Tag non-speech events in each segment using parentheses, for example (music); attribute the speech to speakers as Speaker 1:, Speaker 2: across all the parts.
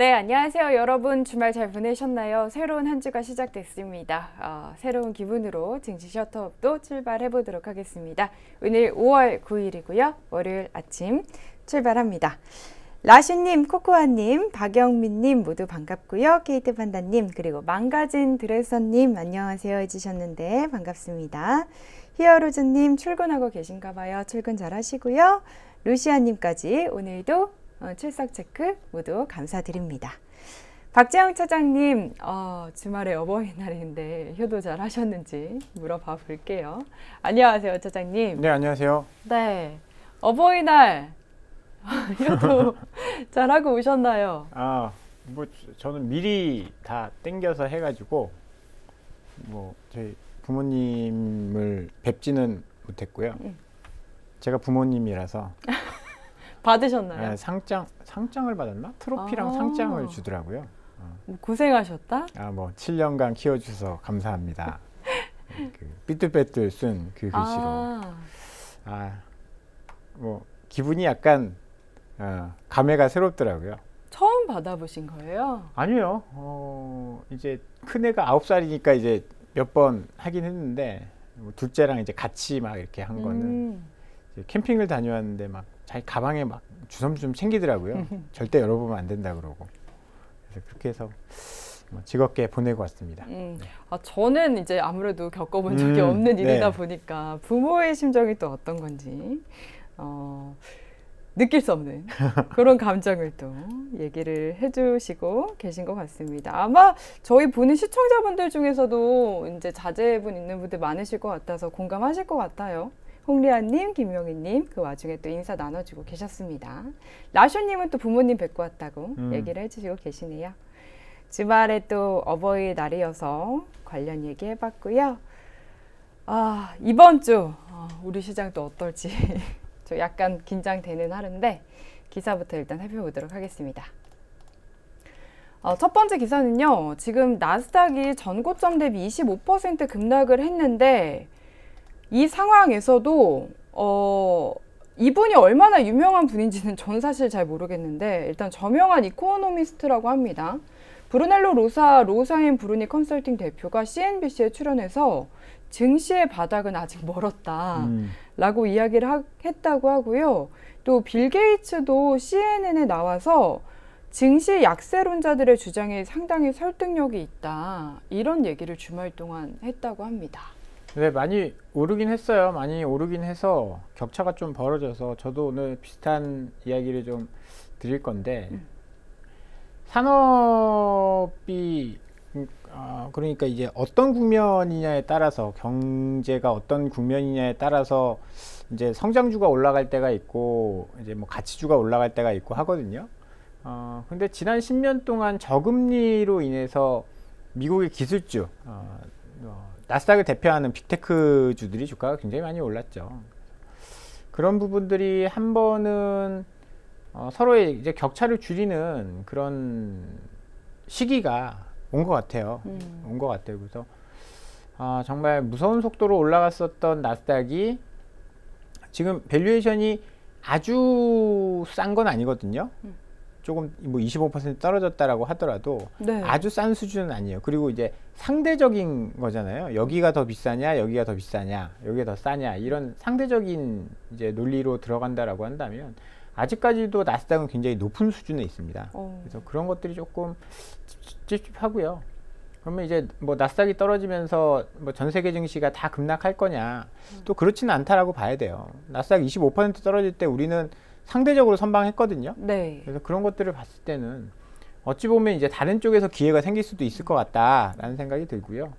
Speaker 1: 네, 안녕하세요. 여러분 주말 잘 보내셨나요? 새로운 한 주가 시작됐습니다. 어, 새로운 기분으로 증시 셔터업도 출발해 보도록 하겠습니다. 오늘 5월 9일이고요. 월요일 아침 출발합니다. 라슈님, 코코아님, 박영민님 모두 반갑고요. 케이트 판다님 그리고 망가진 드레서님 안녕하세요 해주셨는데 반갑습니다. 히어로즈님 출근하고 계신가 봐요. 출근 잘 하시고요. 루시아님까지 오늘도 어, 출석 체크 모두 감사드립니다. 박재영 차장님, 어, 주말에 어버이날인데 효도 잘 하셨는지 물어봐 볼게요. 안녕하세요, 차장님.
Speaker 2: 네, 안녕하세요.
Speaker 1: 네, 어버이날 (laughs) 효도 (laughs) 잘 하고 오셨나요?
Speaker 2: 아, 뭐 저는 미리 다 땡겨서 해가지고 뭐 저희 부모님을 뵙지는 못했고요.
Speaker 1: 음.
Speaker 2: 제가 부모님이라서 (laughs)
Speaker 1: 받으셨나요?
Speaker 2: 네, 상장 상장을 받았나? 트로피랑
Speaker 1: 아.
Speaker 2: 상장을 주더라고요.
Speaker 1: 뭐 고생하셨다?
Speaker 2: 아, 뭐 7년간 키워주셔서 감사합니다. (laughs) 그 삐뚤빼뚤 쓴 그 글씨로.
Speaker 1: 아,
Speaker 2: 아, 뭐 기분이 약간 어, 감회가 새롭더라고요.
Speaker 1: 처음 받아보신 거예요?
Speaker 2: 아니요. 어, 이제 큰 애가 아홉 살이니까 이제 몇 번 하긴 했는데 뭐 둘째랑 이제 같이 막 이렇게 한 거는
Speaker 1: 음,
Speaker 2: 캠핑을 다녀왔는데 막 자기 가방에 막 주섬주섬 챙기더라고요. (laughs) 절대 열어보면 안 된다 그러고. 그래서 그렇게 해서 뭐 즐겁게 보내고 왔습니다.
Speaker 1: 음. 아, 저는 이제 아무래도 겪어본 적이
Speaker 2: 음,
Speaker 1: 없는 일이다
Speaker 2: 네.
Speaker 1: 보니까 부모의 심정이 또 어떤 건지 어, 느낄 수 없는 (laughs) 그런 감정을 또 얘기를 해주시고 계신 것 같습니다. 아마 저희 보는 시청자분들 중에서도 이제 자제분 있는 분들 많으실 것 같아서 공감하실 것 같아요. 홍리아님, 김명희님 그 와중에 또 인사 나눠주고 계셨습니다. 라쇼님은 또 부모님 뵙고 왔다고
Speaker 2: 음.
Speaker 1: 얘기를 해주시고 계시네요. 주말에 또 어버이날이어서 관련 얘기해봤고요. 아 이번 주 어, 우리 시장 또 어떨지 (laughs) 저 약간 긴장되는 하루인데 기사부터 일단 살펴보도록 하겠습니다. 어, 첫 번째 기사는요. 지금 나스닥이 전고점 대비 25% 급락을 했는데 이 상황에서도 어, 이분이 얼마나 유명한 분인지는 전 사실 잘 모르겠는데 일단 저명한 이코노미스트라고 합니다. 브루넬로 로사 로사앤루비니 컨설팅 대표가 CNBC에 출연해서 증시의 바닥은 아직 멀었다.
Speaker 2: 음,
Speaker 1: 라고 이야기를 하- 했다고 하고요. 또 빌 게이츠도 CNN에 나와서 증시 약세론자들의 주장에 상당히 설득력이 있다. 이런 얘기를 주말 동안 했다고 합니다.
Speaker 2: 네, 많이 오르긴 했어요. 많이 오르긴 해서 격차가 좀 벌어져서 저도 오늘 비슷한 이야기를 좀 드릴 건데
Speaker 1: 음.
Speaker 2: 산업이 음, 아, 그러니까 이제 어떤 국면이냐에 따라서 경제가 어떤 국면이냐에 따라서 이제 성장주가 올라갈 때가 있고 이제 뭐 가치주가 올라갈 때가 있고 하거든요. 어, 근데 지난 10년 동안 저금리로 인해서 미국의 기술주, 어, 어, 나스닥을 대표하는 빅테크 주들이 주가가 굉장히 많이 올랐죠. 그런 부분들이 한 번은 어, 서로의 이제 격차를 줄이는 그런 시기가 온 것 같아요.
Speaker 1: 음.
Speaker 2: 온것 같아요. 그래서 아, 정말 무서운 속도로 올라갔었던 나스닥이 지금 valuation이 아주 싼 건 아니거든요.
Speaker 1: 음.
Speaker 2: 조금 뭐 25% 떨어졌다라고 하더라도
Speaker 1: 네.
Speaker 2: 아주 싼 수준은 아니에요. 그리고 이제 상대적인 거잖아요. 여기가 더 비싸냐, 여기가 더 비싸냐, 여기가 더 싸냐 이런 상대적인 이제 논리로 들어간다라고 한다면 아직까지도 나스닥은 굉장히 높은 수준에 있습니다.
Speaker 1: 어.
Speaker 2: 그래서 그런 것들이 조금 찝찝하고요. 그러면 이제 뭐 나스닥이 떨어지면서 뭐 전 세계 증시가 다 급락할 거냐? 또 그렇지는 않다라고 봐야 돼요. 나스닥 25% 떨어질 때 우리는 상대적으로 선방했거든요.
Speaker 1: 네.
Speaker 2: 그래서 그런 것들을 봤을 때는 어찌 보면 이제 다른 쪽에서 기회가 생길 수도 있을 것 같다라는 생각이 들고요.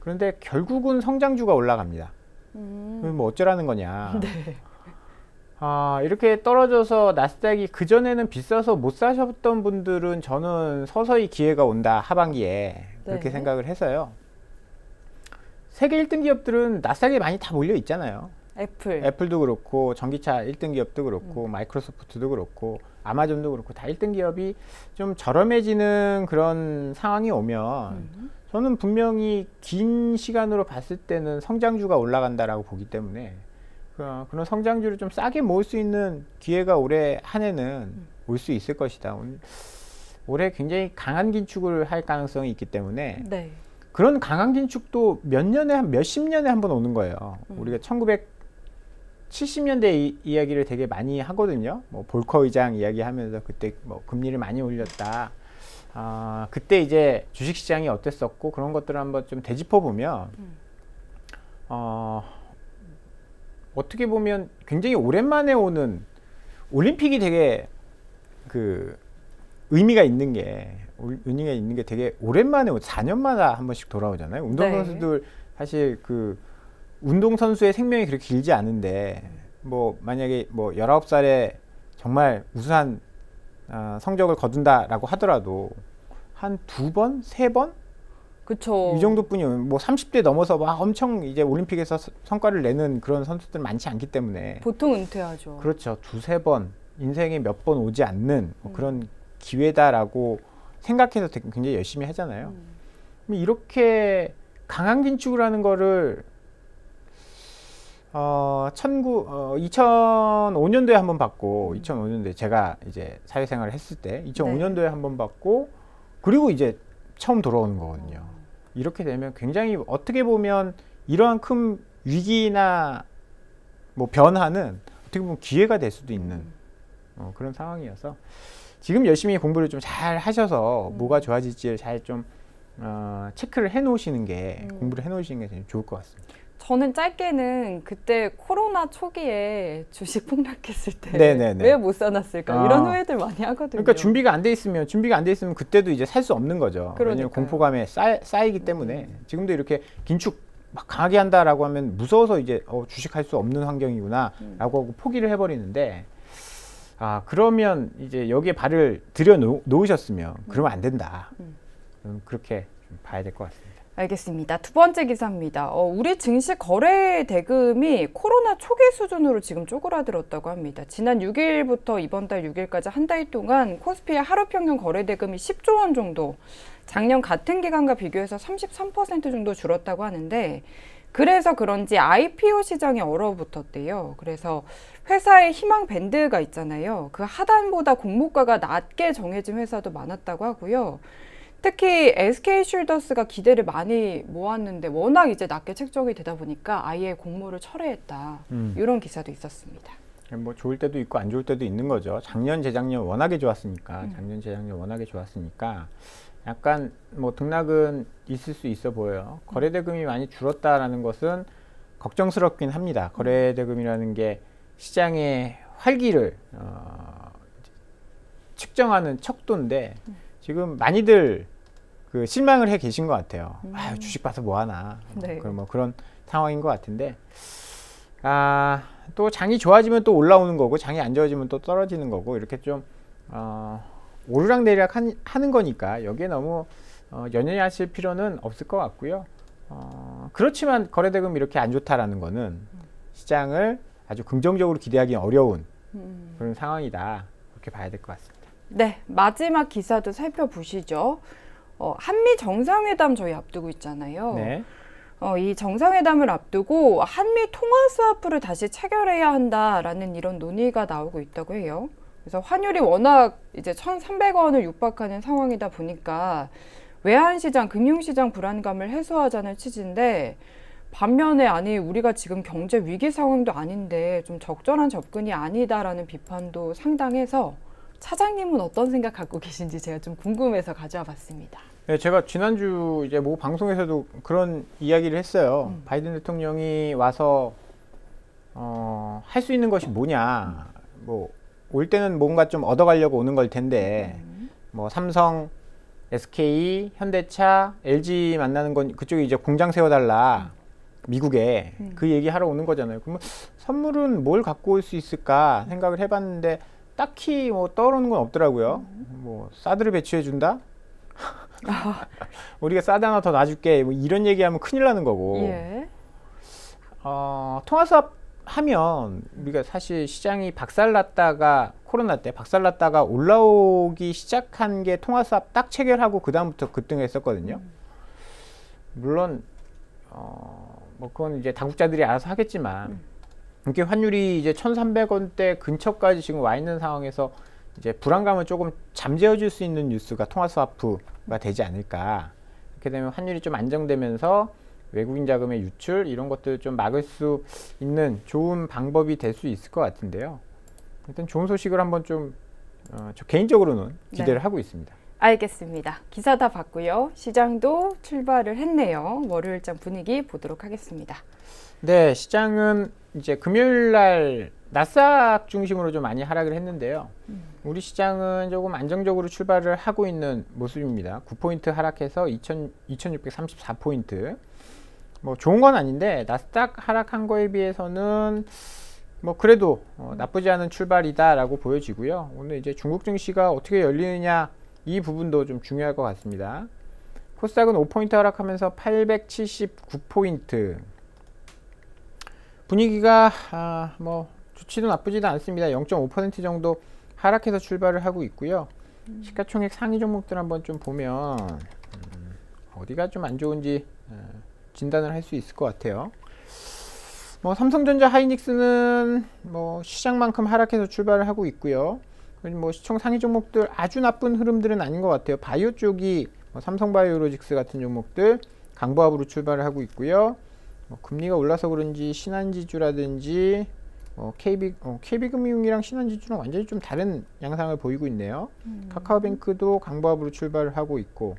Speaker 2: 그런데 결국은 성장주가 올라갑니다.
Speaker 1: 음.
Speaker 2: 그럼 뭐 어쩌라는 거냐? (laughs)
Speaker 1: 네.
Speaker 2: 아, 이렇게 떨어져서 나스닥이 그전에는 비싸서 못 사셨던 분들은 저는 서서히 기회가 온다, 하반기에. 그렇게
Speaker 1: 네.
Speaker 2: 생각을 해서요. 세계 1등 기업들은 나스닥에 많이 다 몰려 있잖아요.
Speaker 1: 애플.
Speaker 2: 애플도 그렇고, 전기차 1등 기업도 그렇고, 마이크로소프트도 그렇고, 아마존도 그렇고, 다 1등 기업이 좀 저렴해지는 그런 상황이 오면,
Speaker 1: 음.
Speaker 2: 저는 분명히 긴 시간으로 봤을 때는 성장주가 올라간다라고 보기 때문에 그- 그런 성장주를 좀 싸게 모을 수 있는 기회가 올해 한 해는 올수 있을 것이다. 올해 굉장히 강한 긴축을 할 가능성이 있기 때문에
Speaker 1: 네.
Speaker 2: 그런 강한 긴축도 몇 년에 한 몇십 년에 한 번 오는 거예요.
Speaker 1: 음.
Speaker 2: 우리가 1970년대 이, 이야기를 되게 많이 하거든요. 뭐 볼커 의장 이야기하면서 그때 뭐 금리를 많이 올렸다. 아 그때 이제 주식 시장이 어땠었고 그런 것들을 한번 좀 되짚어 보면
Speaker 1: 음.
Speaker 2: 어 어떻게 보면 굉장히 오랜만에 오는 올림픽이 되게 그 의미가 있는 게 올- 의미가 있는 게 되게 오랜만에 오- 4년마다 한 번씩 돌아오잖아요. 운동
Speaker 1: 네.
Speaker 2: 선수들 사실 그 운동 선수의 생명이 그렇게 길지 않은데 뭐 만약에 뭐 19살에 정말 우수한 아, 성적을 거둔다라고 하더라도 한 두 번, 세 번?
Speaker 1: 그쵸.
Speaker 2: 이 정도뿐이면 뭐 30대 넘어서 막 엄청 이제 올림픽에서 서- 성과를 내는 그런 선수들 많지 않기 때문에
Speaker 1: 보통 은퇴하죠.
Speaker 2: 그렇죠. 두세 번 인생에 몇 번 오지 않는 뭐
Speaker 1: 음.
Speaker 2: 그런 기회다라고 생각해서 되게 굉장히 열심히 하잖아요.
Speaker 1: 음.
Speaker 2: 이렇게 강한 긴축을 하는 거를 어, 19, 어, 2005년도에 한 번 받고, 2005년도에 제가 이제 사회생활을 했을 때, 2005년도에 한번 받고, 그리고 이제 처음 돌아오는 거거든요. 이렇게 되면 굉장히 어떻게 보면 이러한 큰 위기나 뭐 변화는 어떻게 보면 기회가 될 수도 있는 어, 그런 상황이어서 지금 열심히 공부를 좀 잘 하셔서
Speaker 1: 음.
Speaker 2: 뭐가 좋아질지를 잘좀 어, 체크를 해 놓으시는 게
Speaker 1: 음.
Speaker 2: 공부를 해 놓으시는 게 제일 좋을 것 같습니다.
Speaker 1: 저는 짧게는 그때 코로나 초기에 주식 폭락했을 때. 왜 못 사놨을까
Speaker 2: 아.
Speaker 1: 이런 후회들 많이 하거든요.
Speaker 2: 그러니까 준비가 안 돼 있으면 준비가 안 돼 있으면 그때도 이제 살 수 없는 거죠.
Speaker 1: 그러니까요.
Speaker 2: 왜냐면 공포감에 쌓, 쌓이기 때문에
Speaker 1: 음.
Speaker 2: 지금도 이렇게 긴축 막 강하게 한다라고 하면 무서워서 이제 어, 주식할 수 없는 환경이구나라고
Speaker 1: 음.
Speaker 2: 하고 포기를 해버리는데 아 그러면 이제 여기에 발을 들여 놓, 놓으셨으면 그러면 안 된다.
Speaker 1: 음.
Speaker 2: 음, 그렇게 좀 봐야 될 것 같습니다.
Speaker 1: 알겠습니다. 두 번째 기사입니다. 어, 우리 증시 거래 대금이 코로나 초기 수준으로 지금 쪼그라들었다고 합니다. 지난 6일부터 이번 달 6일까지 한 달 동안 코스피의 하루 평균 거래 대금이 10조 원 정도, 작년 같은 기간과 비교해서 33% 정도 줄었다고 하는데 그래서 그런지 IPO 시장이 얼어붙었대요. 그래서 회사의 희망 밴드가 있잖아요. 그 하단보다 공모가가 낮게 정해진 회사도 많았다고 하고요. 특히 SK 쉴더스가 기대를 많이 모았는데 워낙 이제 낮게 책정이 되다 보니까 아예 공모를 철회했다.
Speaker 2: 음.
Speaker 1: 이런 기사도 있었습니다.
Speaker 2: 뭐 좋을 때도 있고 안 좋을 때도 있는 거죠. 작년 재작년 워낙에 좋았으니까
Speaker 1: 음.
Speaker 2: 작년 재작년 워낙에 좋았으니까 약간 뭐 등락은 있을 수 있어 보여요. 거래 대금이 많이 줄었다라는 것은 걱정스럽긴 합니다. 거래 대금이라는 게 시장의 활기를 어, 측정하는 척도인데 지금 많이들 그 실망을 해 계신 것 같아요.
Speaker 1: 음.
Speaker 2: 아 주식 봐서 뭐 하나.
Speaker 1: 네.
Speaker 2: 그런 뭐 그런 상황인 것 같은데 아, 또 장이 좋아지면 또 올라오는 거고 장이 안 좋아지면 또 떨어지는 거고 이렇게 좀 어, 오르락내리락 한, 하는 거니까 여기에 너무 어, 연연하실 필요는 없을 것 같고요. 어, 그렇지만 거래대금 이렇게 안 좋다라는 거는 시장을 아주 긍정적으로 기대하기 어려운
Speaker 1: 음.
Speaker 2: 그런 상황이다 그렇게 봐야 될 것 같습니다.
Speaker 1: 네, 마지막 기사도 살펴보시죠. 어, 한미 정상회담 저희 앞두고 있잖아요.
Speaker 2: 네.
Speaker 1: 어, 이 정상회담을 앞두고 한미 통화 스와프를 다시 체결해야 한다라는 이런 논의가 나오고 있다고 해요. 그래서 환율이 워낙 이제 1,300원을 육박하는 상황이다 보니까 외환 시장, 금융 시장 불안감을 해소하자는 취지인데 반면에 아니 우리가 지금 경제 위기 상황도 아닌데 좀 적절한 접근이 아니다라는 비판도 상당해서 차장님은 어떤 생각 갖고 계신지 제가 좀 궁금해서 가져와 봤습니다.
Speaker 2: 네, 제가 지난주 이제 모 방송에서도 그런 이야기를 했어요.
Speaker 1: 음.
Speaker 2: 바이든 대통령이 와서 어, 할 수 있는 것이 뭐냐. 뭐 올 때는 뭔가 좀 얻어가려고 오는 걸 텐데
Speaker 1: 음.
Speaker 2: 뭐 삼성, SK, 현대차, LG 만나는 건 그쪽에 이제 공장 세워달라. 미국에
Speaker 1: 음.
Speaker 2: 그 얘기 하러 오는 거잖아요. 그러면 선물은 뭘 갖고 올 수 있을까 생각을 해봤는데 딱히 뭐 떠오르는 건 없더라고요. 뭐 사드를 배치해 준다. (laughs) 우리가 사드 하나 더 놔줄게. 뭐 이런 얘기하면 큰일 나는 거고.
Speaker 1: 예.
Speaker 2: 어, 통화수합 하면 우리가 사실 시장이 박살났다가 코로나 때 박살났다가 올라오기 시작한 게 통화수합 딱 체결하고 그 다음부터 급등했었거든요. 물론 어, 뭐 그건 이제 당국자들이 알아서 하겠지만
Speaker 1: 음.
Speaker 2: 이렇게 환율이 이제 1,300원대 근처까지 지금 와 있는 상황에서 이제 불안감을 조금 잠재워 줄 수 있는 뉴스가 통화 스와프가 되지 않을까. 이렇게 되면 환율이 좀 안정되면서 외국인 자금의 유출 이런 것들 좀 막을 수 있는 좋은 방법이 될 수 있을 것 같은데요. 일단 좋은 소식을 한번 좀 어, 저 개인적으로는 기대를
Speaker 1: 네.
Speaker 2: 하고 있습니다.
Speaker 1: 알겠습니다. 기사 다 봤고요. 시장도 출발을 했네요. 월요일장 분위기 보도록 하겠습니다.
Speaker 2: 네, 시장은 이제 금요일 날 나스닥 중심으로 좀 많이 하락을 했는데요. 우리 시장은 조금 안정적으로 출발을 하고 있는 모습입니다. 9포인트 하락해서 2,000, 2,634포인트. 뭐 좋은 건 아닌데 나스닥 하락한 거에 비해서는 뭐 그래도 어, 나쁘지 않은 출발이다라고 보여지고요. 오늘 이제 중국 증시가 어떻게 열리느냐 이 부분도 좀 중요할 것 같습니다. 코스닥은 5포인트 하락하면서 879포인트. 분위기가 아, 뭐 좋지도 나쁘지도 않습니다. 0.5% 정도 하락해서 출발을 하고 있고요. 시가총액 상위 종목들 한번 좀 보면 음, 어디가 좀 안 좋은지 어, 진단을 할 수 있을 것 같아요. 뭐 삼성전자 하이닉스는 뭐 시장만큼 하락해서 출발을 하고 있고요. 뭐 시총 상위 종목들 아주 나쁜 흐름들은 아닌 것 같아요. 바이오 쪽이 뭐 삼성바이오로직스 같은 종목들 강보합으로 출발을 하고 있고요. 뭐 금리가 올라서 그런지 신한지주라든지 어, KB, 어, KB금융이랑 신한지주랑 완전히 좀 다른 양상을 보이고 있네요. 카카오뱅크도 강보합으로 출발을 하고 있고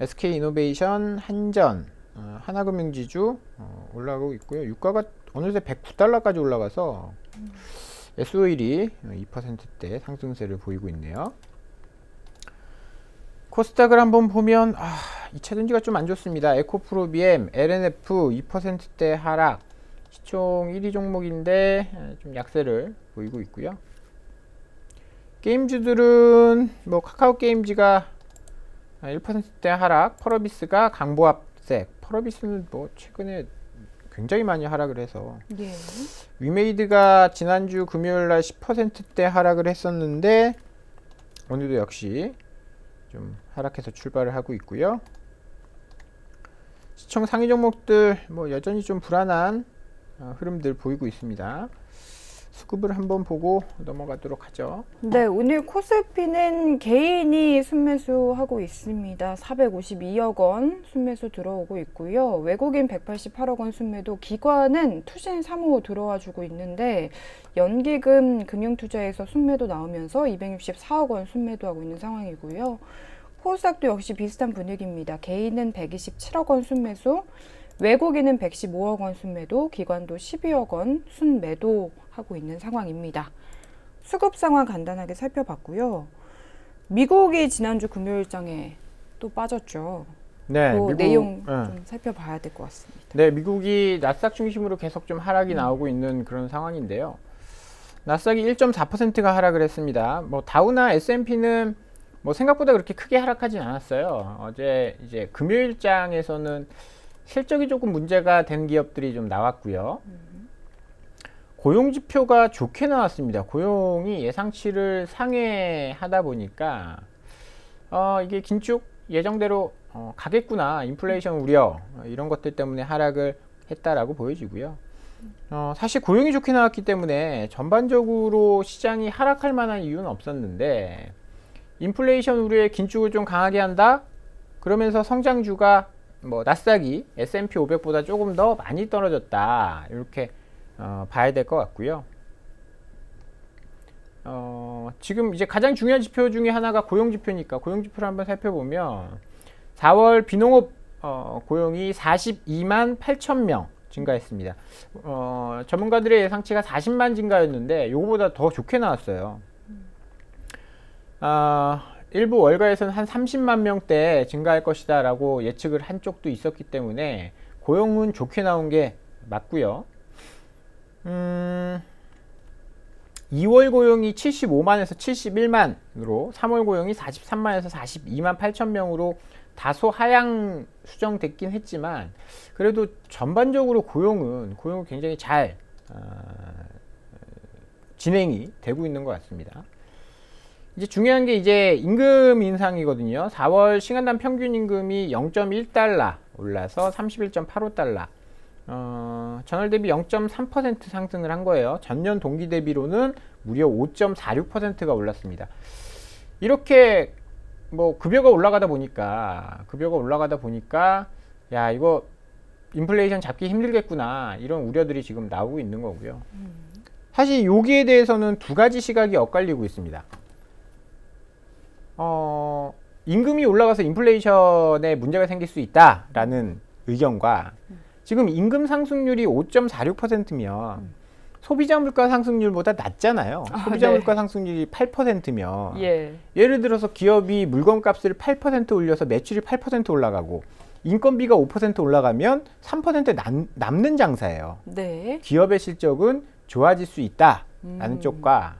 Speaker 2: SK이노베이션, 한전, 어, 하나금융지주 어, 올라가고 있고요. 유가가 어느새 109달러까지 올라가서 SO일이 2%대 상승세를 보이고 있네요. 코스닥을 한번 보면 아, 2차 전지가 좀 안 좋습니다. 에코프로비엠, LNF 2%대 하락, 시총 1위 종목인데 에, 좀 약세를 보이고 있고요. 게임주들은 뭐 카카오 게임즈가 1%대 하락, 펄어비스가 강보합세. 펄어비스는 뭐 최근에 굉장히 많이 하락을 해서
Speaker 1: 예.
Speaker 2: 위메이드가 지난주 금요일 날 10%대 하락을 했었는데 오늘도 역시 좀 하락해서 출발을 하고 있고요. 시총 상위 종목들 뭐 여전히 좀 불안한 어, 흐름들 보이고 있습니다. 수급을 한번 보고 넘어가도록 하죠.
Speaker 1: 네, 오늘 코스피는 개인이 순매수하고 있습니다. 452억 원 순매수 들어오고 있고요. 외국인 188억 원 순매도 기관은 투신 3호 들어와 주고 있는데 연기금 금융투자에서 순매도 나오면서 264억 원 순매도 하고 있는 상황이고요. 코스닥도 역시 비슷한 분위기입니다. 개인은 127억 원 순매수, 외국인은 115억 원 순매도, 기관도 12억 원 순매도 하고 있는 상황입니다. 수급 상황 간단하게 살펴봤고요. 미국이 지난주 금요일장에 또 빠졌죠.
Speaker 2: 네,
Speaker 1: 그 내용
Speaker 2: 예.
Speaker 1: 좀 살펴봐야 될 것 같습니다.
Speaker 2: 네, 미국이 나스닥 중심으로 계속 좀 하락이 나오고 있는 그런 상황인데요. 나스닥이 1.4%가 하락을 했습니다. 뭐 다우나 S&P는 뭐 생각보다 그렇게 크게 하락하진 않았어요. 어제 이제 금요일장에서는 실적이 조금 문제가 된 기업들이 좀 나왔고요. 고용 지표가 좋게 나왔습니다. 고용이 예상치를 상회하다 보니까 어, 이게 긴축 예정대로 어, 가겠구나 인플레이션 우려 어, 이런 것들 때문에 하락을 했다라고 보여지고요. 어, 사실 고용이 좋게 나왔기 때문에 전반적으로 시장이 하락할 만한 이유는 없었는데 인플레이션 우려에 긴축을 좀 강하게 한다. 그러면서 성장주가 뭐 나스닥이 S&P 500보다 조금 더 많이 떨어졌다. 이렇게 어, 봐야 될 것 같고요. 어, 지금 이제 가장 중요한 지표 중에 하나가 고용 지표니까 고용 지표를 한번 살펴보면 4월 비농업 어, 고용이 42만 8천 명 증가했습니다. 어, 전문가들의 예상치가 40만 증가였는데 요거보다 더 좋게 나왔어요. 아, 일부 월가에서는 한 30만 명대 증가할 것이다 라고 예측을 한 쪽도 있었기 때문에 고용은 좋게 나온 게 맞고요. 음, 2월 고용이 75만에서 71만으로 3월 고용이 43만에서 42만 8천 명으로 다소 하향 수정됐긴 했지만 그래도 전반적으로 고용은 고용을 굉장히 잘 어, 진행이 되고 있는 것 같습니다. 이제 중요한 게 이제 임금 인상이거든요. 4월 시간당 평균 임금이 0.1달러 올라서 31.85달러. 어, 전월 대비 0.3% 상승을 한 거예요. 전년 동기 대비로는 무려 5.46%가 올랐습니다. 이렇게 뭐 급여가 올라가다 보니까 급여가 올라가다 보니까 야 이거 인플레이션 잡기 힘들겠구나 이런 우려들이 지금 나오고 있는 거고요. 사실 여기에 대해서는 두 가지 시각이 엇갈리고 있습니다. 어, 임금이 올라가서 인플레이션에 문제가 생길 수 있다라는 의견과 지금 임금 상승률이 5.46%면 소비자 물가 상승률보다 낮잖아요.
Speaker 1: 아,
Speaker 2: 소비자
Speaker 1: 네.
Speaker 2: 물가 상승률이 8%면
Speaker 1: 예.
Speaker 2: 예를 들어서 기업이 물건값을 8% 올려서 매출이 8% 올라가고 인건비가 5% 올라가면 3% 남, 남는 장사예요.
Speaker 1: 네.
Speaker 2: 기업의 실적은 좋아질 수 있다라는
Speaker 1: 음.
Speaker 2: 쪽과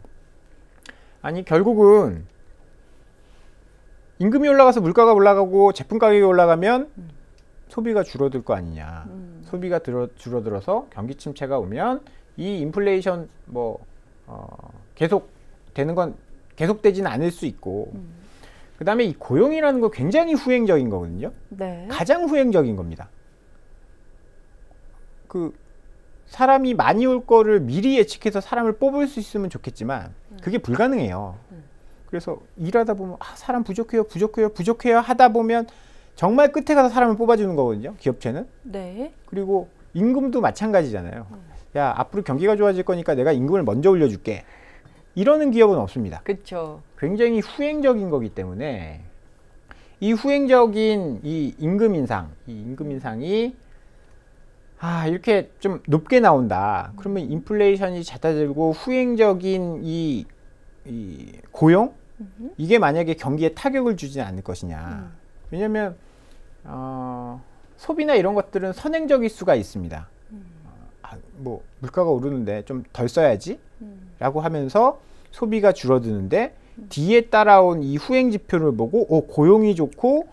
Speaker 2: 아니 결국은 임금이 올라가서 물가가 올라가고 제품 가격이 올라가면 소비가 줄어들 거 아니냐.
Speaker 1: 음.
Speaker 2: 소비가 들어, 줄어들어서 경기 침체가 오면 이 인플레이션 뭐 어, 계속 되는 건 계속 되지는 않을 수 있고
Speaker 1: 음.
Speaker 2: 그다음에 이 고용이라는 거 굉장히 후행적인 거거든요.
Speaker 1: 네.
Speaker 2: 가장 후행적인 겁니다. 그 사람이 많이 올 거를 미리 예측해서 사람을 뽑을 수 있으면 좋겠지만 그게 불가능해요.
Speaker 1: 음.
Speaker 2: 그래서 일하다 보면 아, 사람 부족해요, 부족해요, 부족해요 하다 보면 정말 끝에 가서 사람을 뽑아주는 거거든요. 기업체는.
Speaker 1: 네.
Speaker 2: 그리고 임금도 마찬가지잖아요. 야 앞으로 경기가 좋아질 거니까 내가 임금을 먼저 올려줄게. 이러는 기업은 없습니다.
Speaker 1: 그렇죠.
Speaker 2: 굉장히 후행적인 거기 때문에 이 후행적인 이 임금 인상, 이 임금 인상이 아 이렇게 좀 높게 나온다. 그러면 인플레이션이 잦아들고 후행적인 이, 이 고용 이게 만약에 경기에 타격을 주지는 않을 것이냐.
Speaker 1: 음.
Speaker 2: 왜냐하면 어, 소비나 이런 것들은 선행적일 수가 있습니다. 아, 뭐 물가가 오르는데 좀 덜 써야지.
Speaker 1: 음.
Speaker 2: 라고 하면서 소비가 줄어드는데 뒤에 따라온 이 후행 지표를 보고 어, 고용이 좋고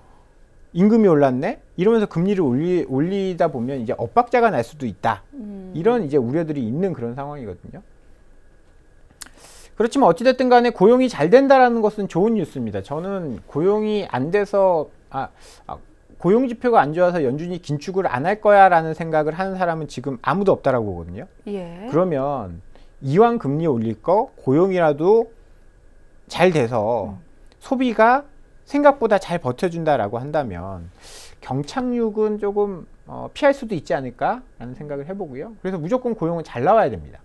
Speaker 2: 임금이 올랐네 이러면서 금리를 올리, 올리다 보면 이제 엇박자가 날 수도 있다
Speaker 1: 음.
Speaker 2: 이런 이제 우려들이 있는 그런 상황이거든요. 그렇지만 어찌됐든 간에 고용이 잘 된다라는 것은 좋은 뉴스입니다. 저는 고용이 안 돼서 아, 아, 고용 지표가 안 좋아서 연준이 긴축을 안 할 거야라는 생각을 하는 사람은 지금 아무도 없다라고 보거든요.
Speaker 1: 예.
Speaker 2: 그러면 이왕 금리 올릴 거 고용이라도 잘 돼서 소비가 생각보다 잘 버텨준다라고 한다면 경착륙은 조금 어, 피할 수도 있지 않을까라는 생각을 해보고요. 그래서 무조건 고용은 잘 나와야 됩니다.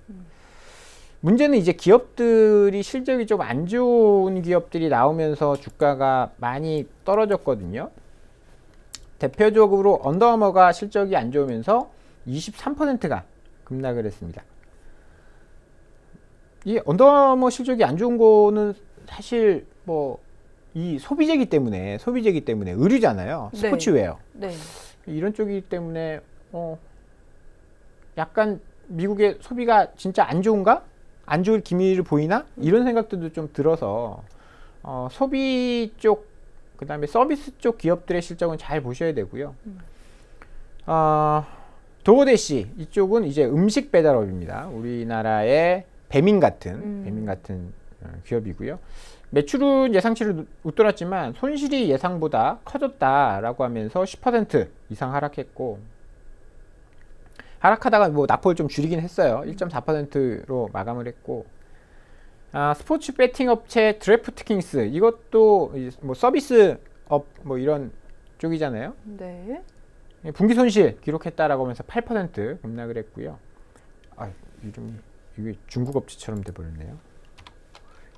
Speaker 2: 문제는 이제 기업들이 실적이 좀 안 좋은 기업들이 나오면서 주가가 많이 떨어졌거든요. 대표적으로 언더아머가 실적이 안 좋으면서 23%가 급락을 했습니다. 이 언더아머 실적이 안 좋은 거는 사실 뭐 이 소비재기 때문에 소비재기 때문에 의류잖아요.
Speaker 1: 네.
Speaker 2: 스포츠웨어
Speaker 1: 네.
Speaker 2: 이런 쪽이기 때문에 어 약간 미국의 소비가 진짜 안 좋은가? 안 좋을 기미를 보이나? 이런 생각들도 좀 들어서 어, 소비 쪽 그 다음에 서비스 쪽 기업들의 실적은 잘 보셔야 되고요. 어, 도어대시 이쪽은 이제 음식 배달업입니다. 우리나라의 배민 같은
Speaker 1: 음.
Speaker 2: 배민 같은 어, 기업이고요. 매출은 예상치를 웃돌았지만 손실이 예상보다 커졌다라고 하면서 10% 이상 하락했고 하락하다가 뭐 낙폭을 좀 줄이긴 했어요. 1.4%로 마감을 했고 아, 스포츠 배팅 업체 드래프트 킹스 이것도 이제 뭐 서비스 업 뭐 이런 쪽이잖아요.
Speaker 1: 네.
Speaker 2: 예, 분기 손실 기록했다라고 하면서 8% 급락을 했고요. 아, 이름이 이게 중국 업체처럼 돼 버렸네요.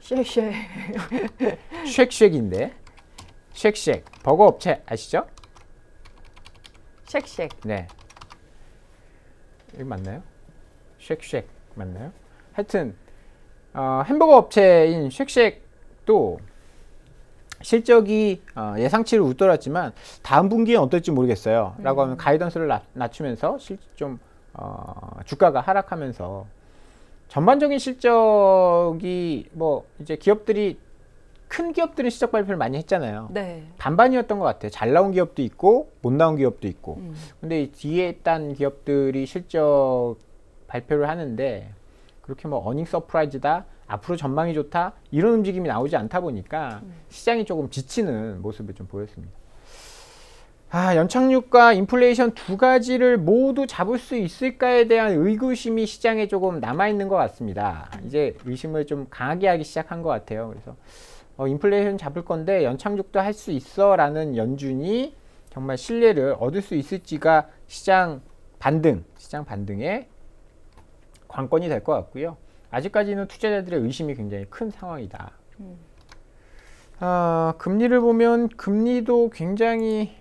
Speaker 1: 쉐쉐.
Speaker 2: 쉑쉑인데 쉑쉑 버거 업체 아시죠?
Speaker 1: 쉑쉑.
Speaker 2: 네. 이거 맞나요? 쉑쉑 맞나요? 하여튼 어, 햄버거 업체인 쉑쉑도 실적이 어, 예상치를 웃돌았지만 다음 분기엔 어떨지 모르겠어요. 라고 하면 가이던스를 낮, 낮추면서 실, 좀 어, 주가가 하락하면서 전반적인 실적이 뭐 이제 기업들이 큰 기업들은 실적 발표를 많이 했잖아요.
Speaker 1: 네.
Speaker 2: 반반이었던 것 같아요. 잘 나온 기업도 있고 못 나온 기업도 있고.
Speaker 1: 음.
Speaker 2: 근데 이 뒤에 있던 기업들이 실적 발표를 하는데 그렇게 뭐 earning surprise다 앞으로 전망이 좋다 이런 움직임이 나오지 않다 보니까 시장이 조금 지치는 모습을 좀 보였습니다. 아, 연착륙과 인플레이션 두 가지를 모두 잡을 수 있을까에 대한 의구심이 시장에 조금 남아 있는 것 같습니다. 이제 의심을 좀 강하게 하기 시작한 것 같아요. 그래서 어, 인플레이션 잡을 건데 연착륙도 할 수 있어 라는 연준이 정말 신뢰를 얻을 수 있을지가 시장 반등, 시장 반등의 관건이 될 것 같고요. 아직까지는 투자자들의 의심이 굉장히 큰 상황이다.
Speaker 1: 음.
Speaker 2: 아, 금리를 보면 금리도 굉장히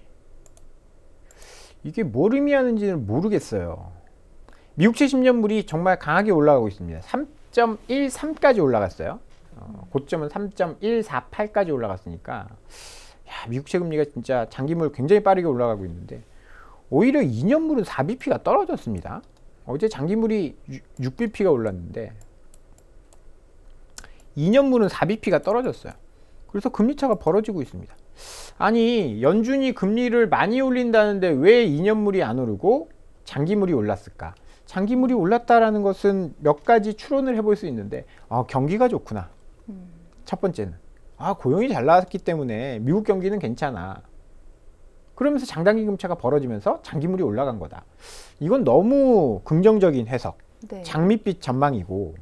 Speaker 2: 이게 뭘 의미하는지는 모르겠어요. 미국채 10년물이 정말 강하게 올라가고 있습니다. 3.13까지 올라갔어요. 어, 고점은 3.148까지 올라갔으니까 야, 미국채 금리가 진짜 장기물 굉장히 빠르게 올라가고 있는데 오히려 2년물은 4bp가 떨어졌습니다. 어제 장기물이 6bp가 올랐는데 2년물은 4bp가 떨어졌어요. 그래서 금리차가 벌어지고 있습니다. 아니 연준이 금리를 많이 올린다는데 왜 2년물이 안 오르고 장기물이 올랐을까? 장기물이 올랐다라는 것은 몇 가지 추론을 해볼 수 있는데 아, 경기가 좋구나. 음. 첫 번째는 아 고용이 잘 나왔기 때문에 미국 경기는 괜찮아. 그러면서 장단기 금리차가 벌어지면서 장기물이 올라간 거다. 이건 너무 긍정적인 해석. 네. 장밋빛 전망이고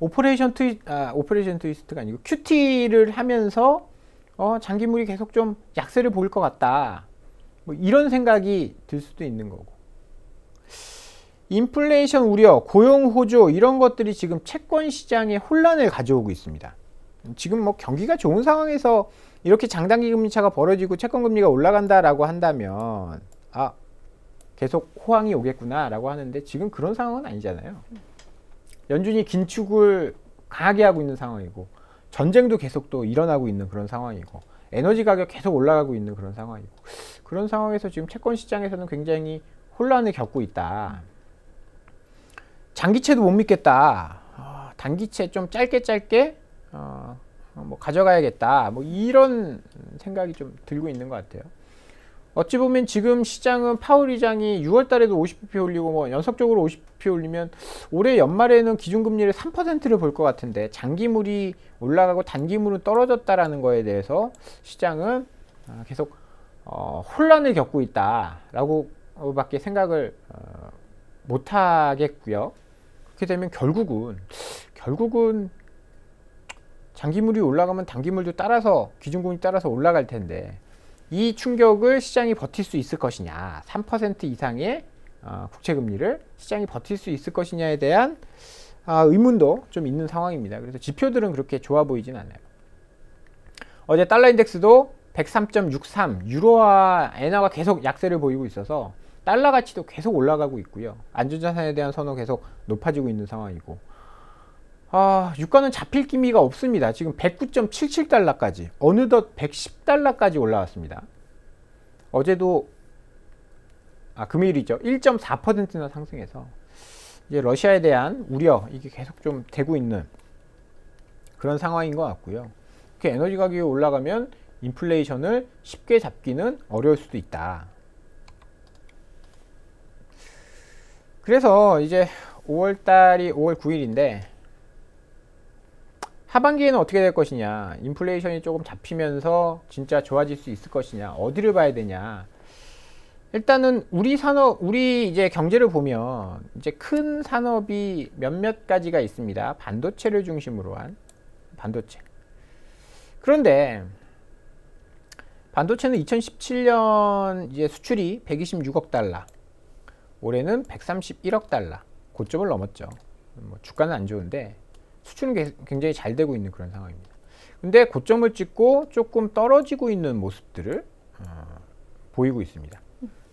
Speaker 2: operation twi 아, operation twist가 아니고 QT를 하면서 어, 장기물이 계속 좀 약세를 보일 것 같다. 뭐 이런 생각이 들 수도 있는 거고. 인플레이션 우려, 고용 호조 이런 것들이 지금 채권 시장에 혼란을 가져오고 있습니다. 지금 뭐 경기가 좋은 상황에서 이렇게 장단기 금리 차가 벌어지고 채권 금리가 올라간다라고 한다면 아 계속 호황이 오겠구나라고 하는데 지금 그런 상황은 아니잖아요. 연준이 긴축을 강하게 하고 있는 상황이고 전쟁도 계속 또 일어나고 있는 그런 상황이고 에너지 가격 계속 올라가고 있는 그런 상황이고 그런 상황에서 지금 채권 시장에서는 굉장히 혼란을 겪고 있다. 장기채도 못 믿겠다. 어, 단기채 좀 짧게 짧게 어, 뭐 가져가야겠다. 뭐 이런 생각이 좀 들고 있는 것 같아요. 어찌 보면 지금 시장은 파월 의장이 6월 달에도 50bp 올리고 뭐 연속적으로 50bp 올리면 올해 연말에는 기준금리를 3%를 볼 것 같은데 장기물이 올라가고 단기물은 떨어졌다라는 거에 대해서 시장은 아, 계속 어, 혼란을 겪고 있다라고 밖에 생각을 어, 못 하겠고요. 그렇게 되면 결국은 결국은 장기물이 올라가면 단기물도 따라서 기준금리 따라서 올라갈 텐데 이 충격을 시장이 버틸 수 있을 것이냐 3% 이상의 어, 국채 금리를 시장이 버틸 수 있을 것이냐에 대한 아, 의문도 좀 있는 상황입니다. 그래서 지표들은 그렇게 좋아 보이진 않아요. 어제 달러 인덱스도 103.63 유로와 엔화가 계속 약세를 보이고 있어서 달러 가치도 계속 올라가고 있고요. 안전자산에 대한 선호 계속 높아지고 있는 상황이고 아, 유가는 잡힐 기미가 없습니다. 지금 109.77달러까지 어느덧 110달러까지 올라왔습니다. 어제도 아, 금요일이죠. 1.4%나 상승해서 이제 러시아에 대한 우려 이게 계속 좀 되고 있는 그런 상황인 것 같고요. 이렇게 에너지 가격이 올라가면 인플레이션을 쉽게 잡기는 어려울 수도 있다. 그래서 이제 5월 달이 5월 9일인데 하반기에는 어떻게 될 것이냐? 인플레이션이 조금 잡히면서 진짜 좋아질 수 있을 것이냐? 어디를 봐야 되냐? 일단은 우리 산업 우리 이제 경제를 보면 이제 큰 산업이 몇몇 가지가 있습니다. 반도체를 중심으로 한 반도체. 그런데 반도체는 2017년 이제 수출이 126억 달러 올해는 131억 달러 고점을 넘었죠 뭐 주가는 안 좋은데 수출은 굉장히 잘 되고 있는 그런 상황입니다. 근데 고점을 찍고 조금 떨어지고 있는 모습들을 어, 보이고 있습니다.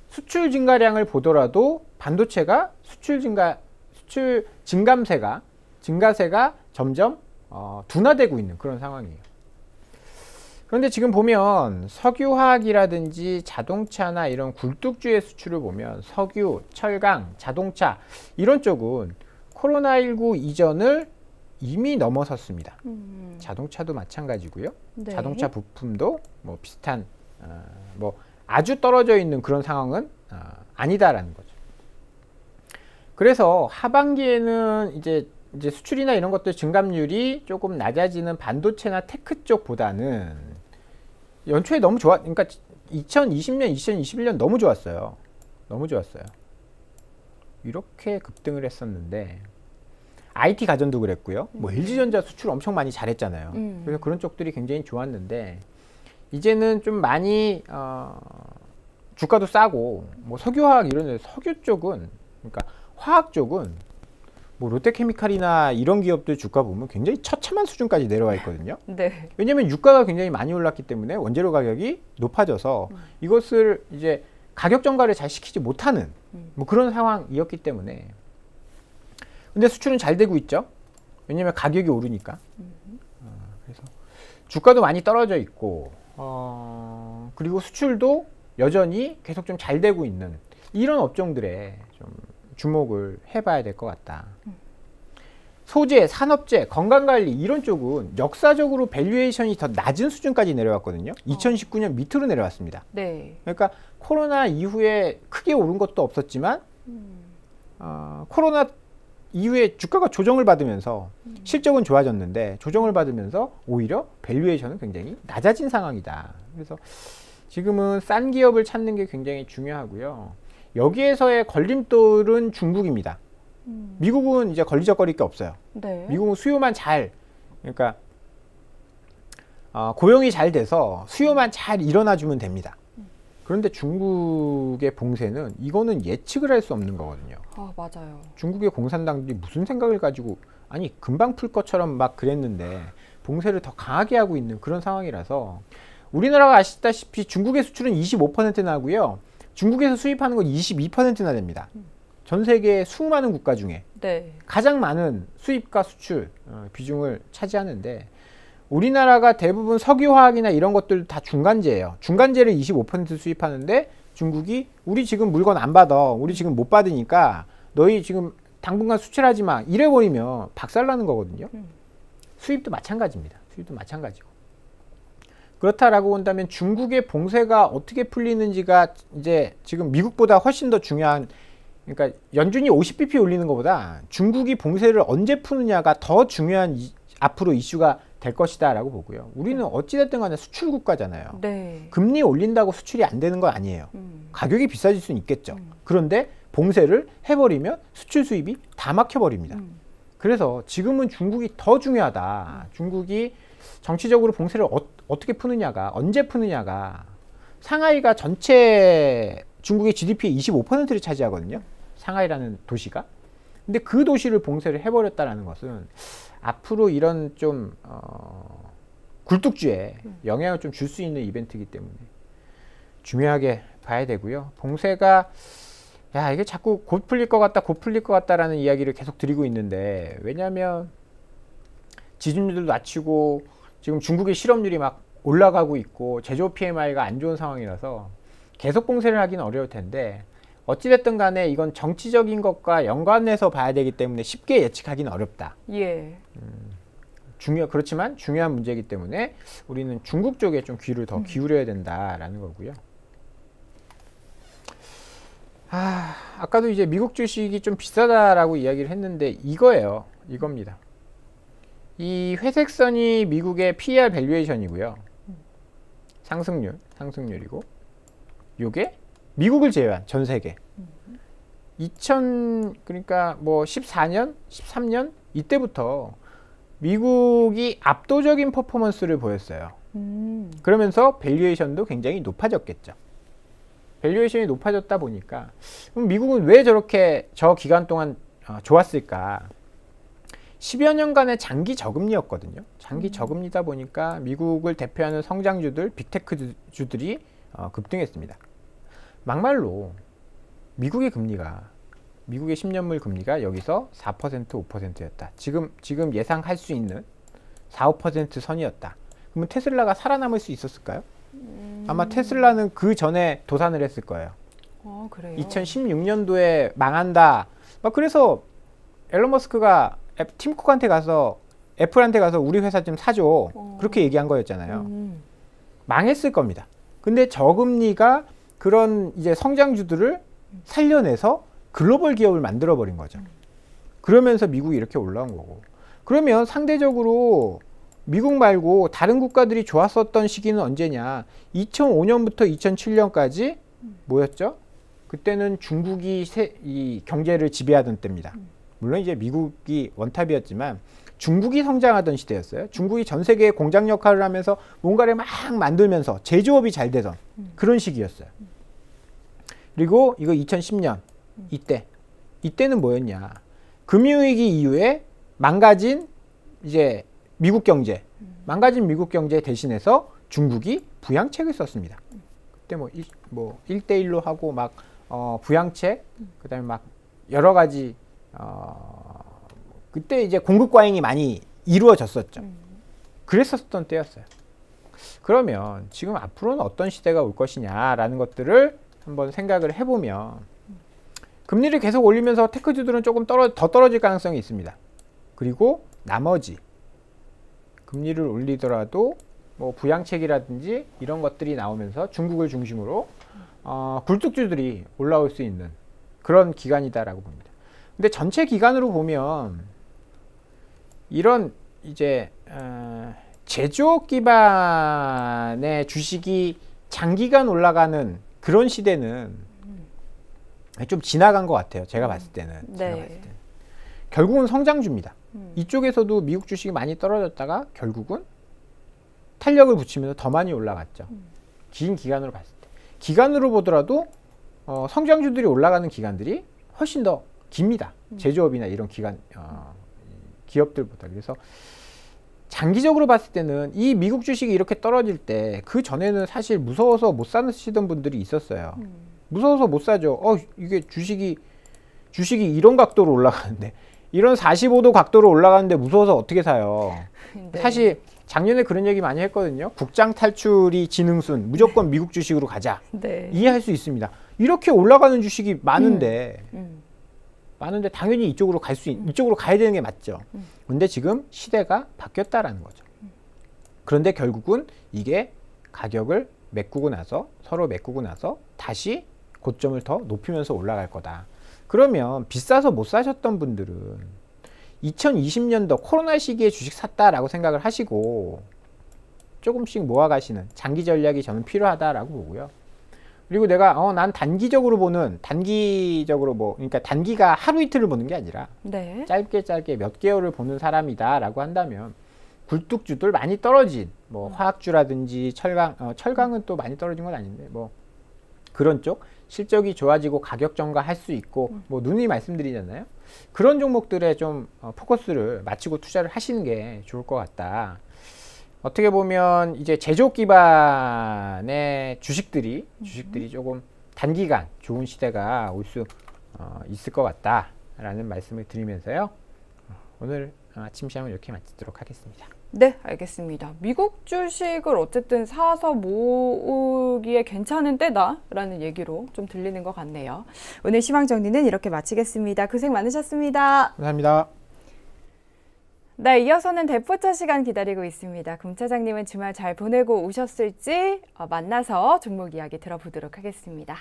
Speaker 2: 수출 증가량을 보더라도 반도체가 수출 증가 수출 증감세가 증가세가 점점 어, 둔화되고 있는 그런 상황이에요. 그런데 지금 보면 석유화학이라든지 자동차나 이런 굴뚝주의 수출을 보면 석유, 철강, 자동차 이런 쪽은 코로나19 이전을 이미 넘어섰습니다. 음. 자동차도 마찬가지고요. 네. 자동차 부품도 뭐 비슷한 어, 뭐 아주 떨어져 있는 그런 상황은 어, 아니다라는 거죠. 그래서 하반기에는 이제 이제 수출이나 이런 것들 증감률이 조금 낮아지는 반도체나 tech 쪽보다는 연초에 너무 좋아, 그러니까 2020년, 2021년 너무 좋았어요. 너무 좋았어요. 이렇게 급등을 했었는데 IT 가전도 그랬고요. 뭐 LG전자 수출 엄청 많이 잘했잖아요.
Speaker 1: 음.
Speaker 2: 그래서 그런 쪽들이 굉장히 좋았는데 이제는 좀 많이 어, 주가도 싸고 뭐 석유화학 이런 데 석유 쪽은 그러니까 화학 쪽은 뭐 롯데케미칼이나 이런 기업들 주가 보면 굉장히 처참한 수준까지 내려와 있거든요. (laughs)
Speaker 1: 네.
Speaker 2: 왜냐하면 유가가 굉장히 많이 올랐기 때문에 원재료 가격이 높아져서 이것을 이제 가격 정가를 잘 시키지 못하는 뭐 그런 상황이었기 때문에 근데 수출은 잘 되고 있죠. 왜냐하면 가격이 오르니까. 어, 그래서 주가도 많이 떨어져 있고 어, 그리고 수출도 여전히 계속 좀 잘 되고 있는 이런 업종들에 좀 주목을 해봐야 될 것 같다. 소재, 산업재, 건강관리 이런 쪽은 역사적으로 valuation이 더 낮은 수준까지 내려왔거든요. 2019년 밑으로 내려왔습니다.
Speaker 1: 네.
Speaker 2: 그러니까 코로나 이후에 크게 오른 것도 없었지만 어, 코로나 이후에 주가가 조정을 받으면서 실적은 좋아졌는데 조정을 받으면서 오히려 밸류에이션은 굉장히 낮아진 상황이다. 그래서 지금은 싼 기업을 찾는 게 굉장히 중요하고요. 여기에서의 걸림돌은 중국입니다. 미국은 이제 걸리적거릴 게 없어요.
Speaker 1: 네.
Speaker 2: 미국은 수요만 잘 그러니까 어, 고용이 잘 돼서 수요만 잘 일어나 주면 됩니다. 그런데 중국의 봉쇄는 이거는 예측을 할 수 없는 거거든요.
Speaker 1: 아, 맞아요.
Speaker 2: 중국의 공산당들이 무슨 생각을 가지고 아니 금방 풀 것처럼 막 그랬는데 봉쇄를 더 강하게 하고 있는 그런 상황이라서 우리나라가 아시다시피 중국의 수출은 25% 나고요. 중국에서 수입하는 건 22%나 됩니다. 전 세계 수많은 국가 중에
Speaker 1: 네.
Speaker 2: 가장 많은 수입과 수출 어, 비중을 차지하는데 우리나라가 대부분 석유화학이나 이런 것들 다 중간재예요. 중간재를 25% 수입하는데 중국이 우리 지금 물건 안 받아. 우리 지금 못 받으니까 너희 지금 당분간 수출하지 마. 이래 버리면 박살 나는 거거든요. 수입도 마찬가지입니다. 수입도 마찬가지고. 그렇다라고 본다면 중국의 봉쇄가 어떻게 풀리는지가 이제 지금 미국보다 훨씬 더 중요한 그러니까 연준이 50bp 올리는 것보다 중국이 봉쇄를 언제 푸느냐가 더 중요한 이, 앞으로 이슈가 될 것이다라고 보고요. 우리는 어찌됐든 간에 수출 국가잖아요.
Speaker 1: 네.
Speaker 2: 금리 올린다고 수출이 안 되는 건 아니에요.
Speaker 1: 음.
Speaker 2: 가격이 비싸질 수는 있겠죠. 그런데 봉쇄를 해버리면 수출 수입이 다 막혀버립니다.
Speaker 1: 음.
Speaker 2: 그래서 지금은 중국이 더 중요하다. 중국이 정치적으로 봉쇄를 어, 어떻게 푸느냐가 언제 푸느냐가 상하이가 전체 중국의 GDP의 25%를 차지하거든요. 상하이라는 도시가. 근데 그 도시를 봉쇄를 해버렸다라는 것은 앞으로 이런 좀 어, 굴뚝주에 영향을 좀 줄 수 있는 이벤트이기 때문에 중요하게 봐야 되고요. 봉쇄가 야 이게 자꾸 곧 풀릴 것 같다, 곧 풀릴 것 같다라는 이야기를 계속 드리고 있는데 왜냐하면 지준율도 낮추고 지금 중국의 실업률이 막 올라가고 있고 제조업 PMI가 안 좋은 상황이라서 계속 봉쇄를 하기는 어려울 텐데 어찌됐든 간에 이건 정치적인 것과 연관해서 봐야 되기 때문에 쉽게 예측하기는 어렵다.
Speaker 1: 예.
Speaker 2: 중요 그렇지만 중요한 문제이기 때문에 우리는 중국 쪽에 좀 귀를 더 기울여야 된다라는 거고요. 아, 아까도 이제 미국 주식이 좀 비싸다라고 이야기를 했는데 이거예요. 이겁니다. 이 회색선이 미국의 PER valuation이고요. 상승률, 상승률이고 요게 미국을 제외한 전 세계 2000 그러니까 뭐 14년, 13년 이때부터 미국이 압도적인 퍼포먼스를 보였어요.
Speaker 1: 음.
Speaker 2: 그러면서 valuation도 굉장히 높아졌겠죠. valuation이 높아졌다 보니까 그럼 미국은 왜 저렇게 저 기간 동안 어, 좋았을까? 10여 년간의 장기 저금리였거든요. 장기 저금리다 보니까 미국을 대표하는 성장주들, big tech주들이 어, 급등했습니다. 막말로 미국의 금리가 미국의 10년물 금리가 여기서 4% 5%였다. 지금 지금 예상할 수 있는 4, 5% 선이었다. 그러면 테슬라가 살아남을 수 있었을까요? 아마 테슬라는 그 전에 도산을 했을 거예요.
Speaker 1: 어, 그래요.
Speaker 2: 2016년도에 망한다. 막 그래서 앨런 머스크가 애- 팀쿡한테 가서 애플한테 가서 우리 회사 좀 사줘.
Speaker 1: 어.
Speaker 2: 그렇게 얘기한 거였잖아요.
Speaker 1: 음.
Speaker 2: 망했을 겁니다. 근데 저금리가 그런 이제 성장주들을 살려내서 글로벌 기업을 만들어 버린 거죠. 그러면서 미국이 이렇게 올라온 거고. 그러면 상대적으로 미국 말고 다른 국가들이 좋았었던 시기는 언제냐? 2005년부터 2007년까지 뭐였죠? 그때는 중국이 세, 이 경제를 지배하던 때입니다. 물론 이제 미국이 원탑이었지만 중국이 성장하던 시대였어요. 중국이 전 세계에 공장 역할을 하면서 뭔가를 막 만들면서 제조업이 잘 되던 그런 시기였어요. 그리고 이거 2010년 이때 이때는 뭐였냐? 금융위기 이후에 망가진 이제 미국 경제, 망가진 미국 경제 대신해서 중국이 부양책을 썼습니다. 그때 뭐, 일, 뭐 1대1로 하고 막, 어, 부양책, 그 다음에 막 여러 가지, 어, 그때 이제 공급 과잉이 많이 이루어졌었죠. 그랬었던 때였어요. 그러면 지금 앞으로는 어떤 시대가 올 것이냐라는 것들을 한번 생각을 해보면 금리를 계속 올리면서 테크주들은 조금 떨어, 더 떨어질 가능성이 있습니다. 그리고 나머지 금리를 올리더라도 뭐 부양책이라든지 이런 것들이 나오면서 중국을 중심으로 어, 굴뚝주들이 올라올 수 있는 그런 기간이다라고 봅니다. 근데 전체 기간으로 보면 이런 이제 어, 제조업 기반의 주식이 장기간 올라가는 그런 시대는 좀 지나간 것 같아요. 제가 봤을 때는.
Speaker 1: 네.
Speaker 2: 제가 봤을 때는. 결국은 성장주입니다.
Speaker 1: 음.
Speaker 2: 이쪽에서도 미국 주식이 많이 떨어졌다가 결국은 탄력을 붙이면서 더 많이 올라갔죠.
Speaker 1: 음.
Speaker 2: 긴 기간으로 봤을 때. 기간으로 보더라도 어, 성장주들이 올라가는 기간들이 훨씬 더 깁니다.
Speaker 1: 음.
Speaker 2: 제조업이나 이런 기간 어, 기업들보다. 그래서 장기적으로 봤을 때는 이 미국 주식이 이렇게 떨어질 때 그 전에는 사실 무서워서 못 사시던 분들이 있었어요.
Speaker 1: 음.
Speaker 2: 무서워서 못 사죠. 어, 이게 주식이 주식이 이런 각도로 올라가는데 이런 45도 각도로 올라가는데 무서워서 어떻게 사요? (laughs)
Speaker 1: 네.
Speaker 2: 사실 작년에 그런 얘기 많이 했거든요. 국장 탈출이 지능순 무조건 미국 주식으로 가자. (laughs)
Speaker 1: 네.
Speaker 2: 이해할 수 있습니다. 이렇게 올라가는 주식이 많은데
Speaker 1: 음.
Speaker 2: 많은데 당연히 이쪽으로 갈 수 이쪽으로 가야 되는 게 맞죠.
Speaker 1: 음.
Speaker 2: 근데 지금 시대가 바뀌었다라는 거죠. 그런데 결국은 이게 가격을 메꾸고 나서 서로 메꾸고 나서 다시 고점을 더 높이면서 올라갈 거다. 그러면 비싸서 못 사셨던 분들은 2020년도 코로나 시기에 주식 샀다라고 생각을 하시고 조금씩 모아가시는 장기 전략이 저는 필요하다라고 보고요. 그리고 내가 어 난 단기적으로 보는 단기적으로 뭐 그러니까 단기가 하루 이틀을 보는 게 아니라
Speaker 1: 네.
Speaker 2: 짧게 짧게 몇 개월을 보는 사람이다라고 한다면 굴뚝주들 많이 떨어진 뭐 화학주라든지 철강 어, 철강은 또 많이 떨어진 건 아닌데 뭐 그런 쪽 실적이 좋아지고 가격 전가할 수 있고 뭐 누누이 말씀드리잖아요. 그런 종목들에 좀 어, 포커스를 맞추고 투자를 하시는 게 좋을 것 같다. 어떻게 보면 이제 제조업 기반의 주식들이 주식들이 조금 단기간 좋은 시대가 올수 어, 있을 것 같다라는 말씀을 드리면서요. 어, 오늘 아침 시장을 이렇게 마치도록 하겠습니다.
Speaker 1: 네, 알겠습니다. 미국 주식을 어쨌든 사서 모으기에 괜찮은 때다라는 얘기로 좀 들리는 것 같네요. 오늘 시황 정리는 이렇게 마치겠습니다. 고생 많으셨습니다.
Speaker 2: 감사합니다.
Speaker 1: 네, 이어서는 대포차 시간 기다리고 있습니다. 금 차장님은 주말 잘 보내고 오셨을지 어, 만나서 종목 이야기 들어보도록 하겠습니다.